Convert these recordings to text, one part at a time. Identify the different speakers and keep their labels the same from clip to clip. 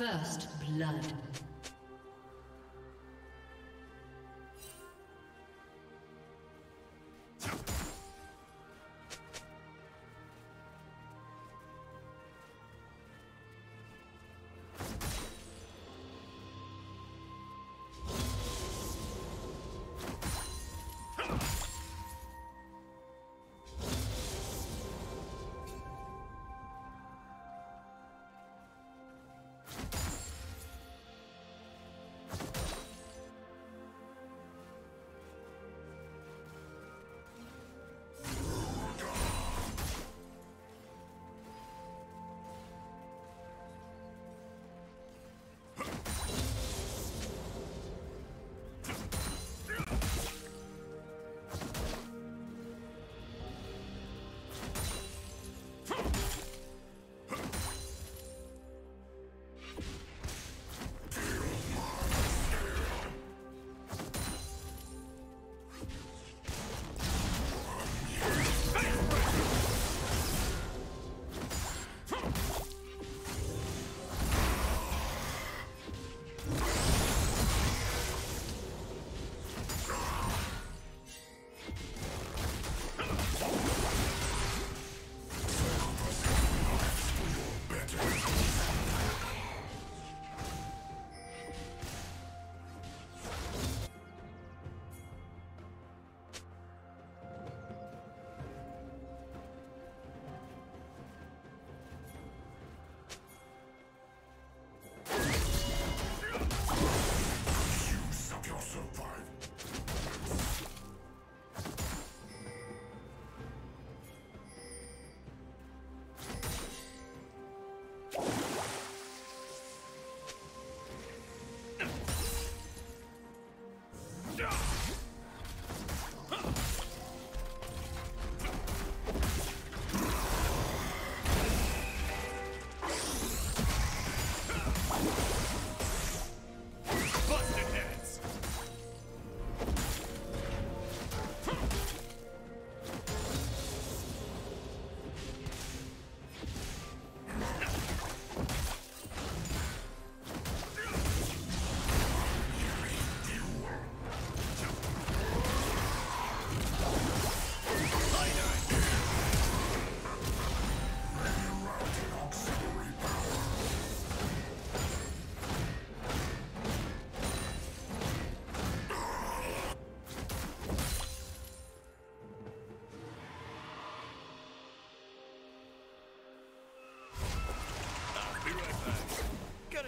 Speaker 1: First blood.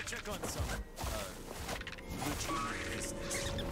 Speaker 2: Check on some uh, routine business.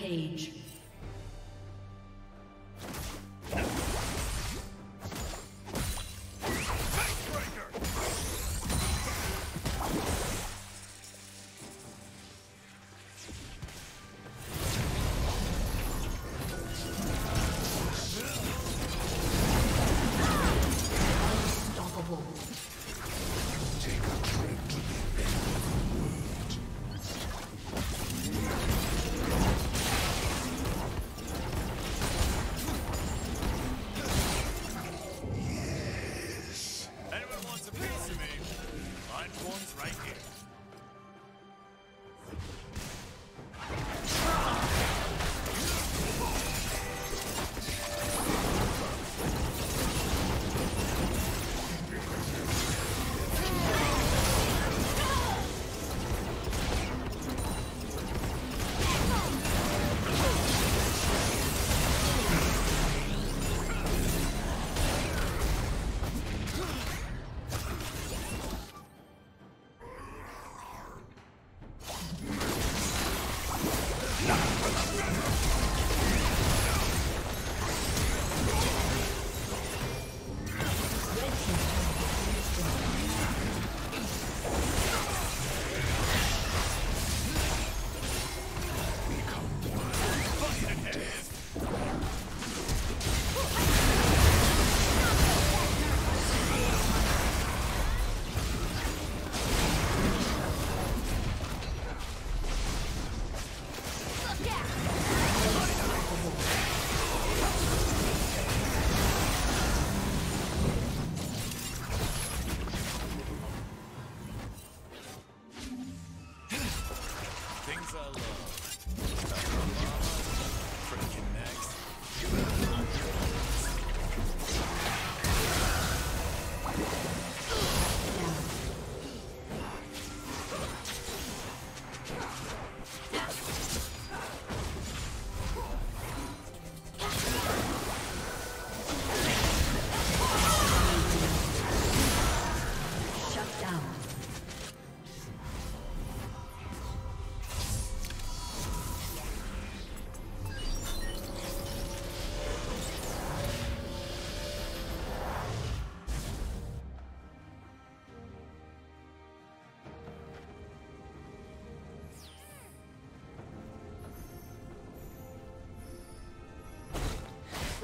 Speaker 1: Rampage.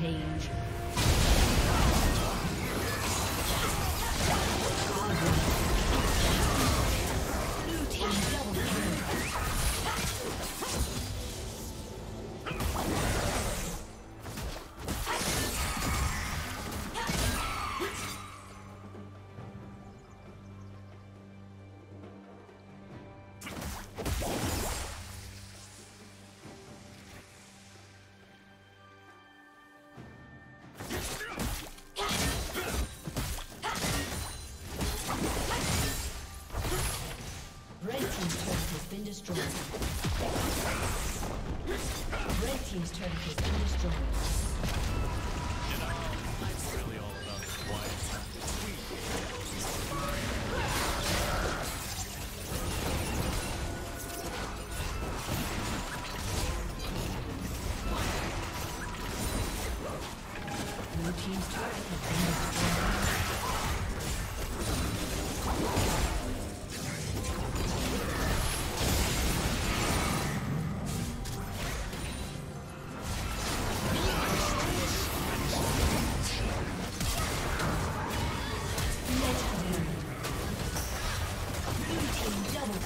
Speaker 1: Rampage.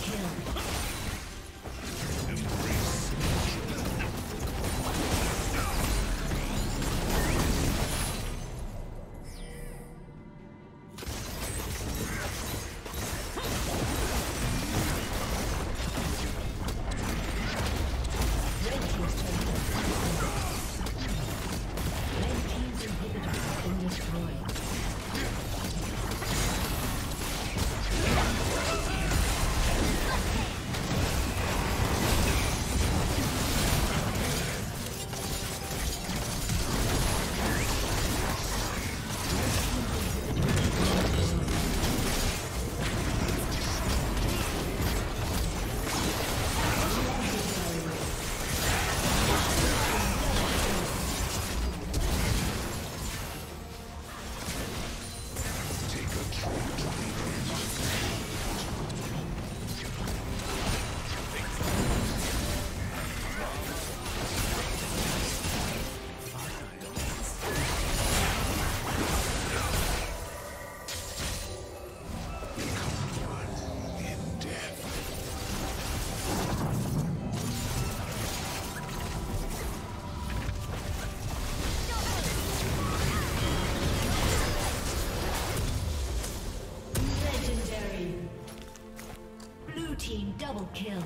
Speaker 1: Double kill.